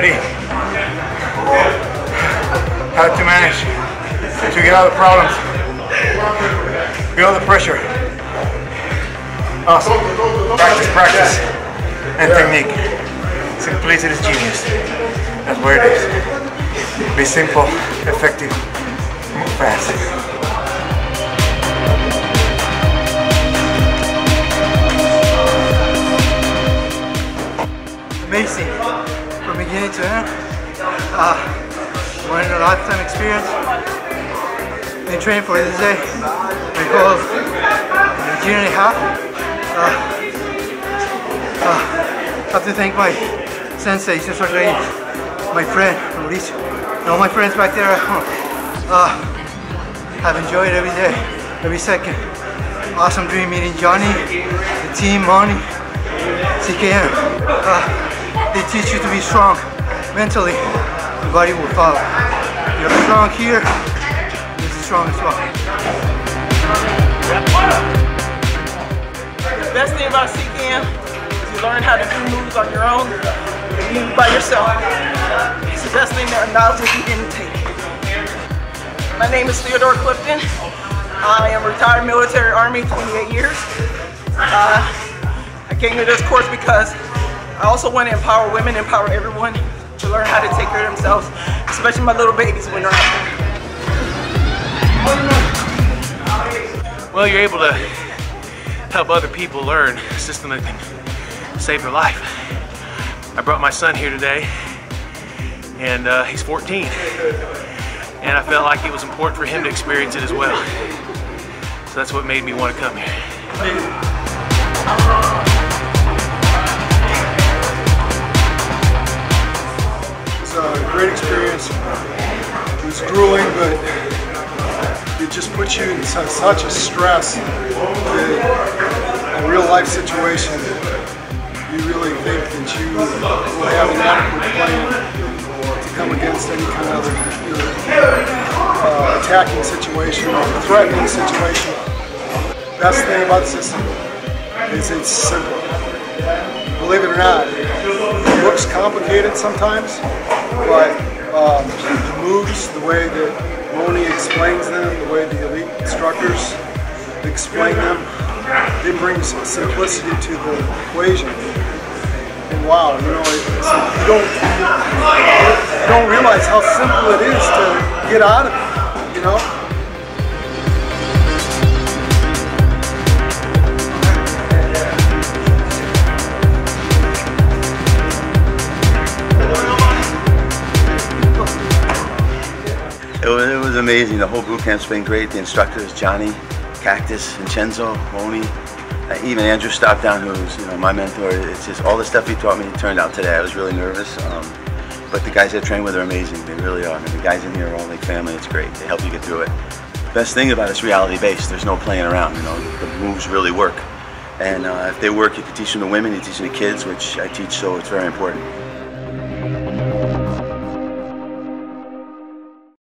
mentality, how to manage to get out of problems, feel the pressure. Awesome. Practice, practice, and technique. Simplicity is genius. That's where it is. Be simple, effective, fast. From beginning to. Uh, one in a lifetime experience. Been training for this day. My goal a year and a half. Uh, uh, have to thank my sensei, Reyes, my friend, Mauricio, and all my friends back there. Uh, have enjoyed every day, every second. Awesome dream meeting Johnny, the team, Moni, CKM. Uh, they teach you to be strong mentally. The body will follow. You're strong here, is strong as well. The best thing about CKM is you learn how to do moves on your own move by yourself. It's the best thing that knowledge you can take. My name is Theodore Clifton. I am retired military army, 28 years. Uh, I came to this course because I also want to empower women, empower everyone to learn how to take care of themselves, especially my little babies when they're out. Well, you're able to help other people learn a system that can save their life. I brought my son here today, and uh, he's 14. And I felt like it was important for him to experience it as well. So that's what made me want to come here. Experience. It was grueling, but it just puts you in such a stress that a real life situation, you really think that you will have an adequate plan to come against any kind of uh, attacking situation or threatening situation. Best thing about the system is it's simple. Believe it or not, it looks complicated sometimes, but um, the moves, the way that Moni explains them, the way the elite instructors explain them, it brings simplicity to the equation. And wow, you know, you don't you don't realize how simple it is to get out of it. You know. Was, amazing. The whole boot camp's been great. The instructors, Johnny, Cactus, Vincenzo, Moni, uh, even Andrew stopped down, who's you know my mentor. It's just all the stuff he taught me turned out today. I was really nervous, um, but the guys I train with are amazing. They really are. I mean, the guys in here are all like family. It's great. They help you get through it. Best thing about it's reality based. There's no playing around. You know, the moves really work, and uh, if they work, you can teach them to women, you teach them to kids, which I teach, so it's very important.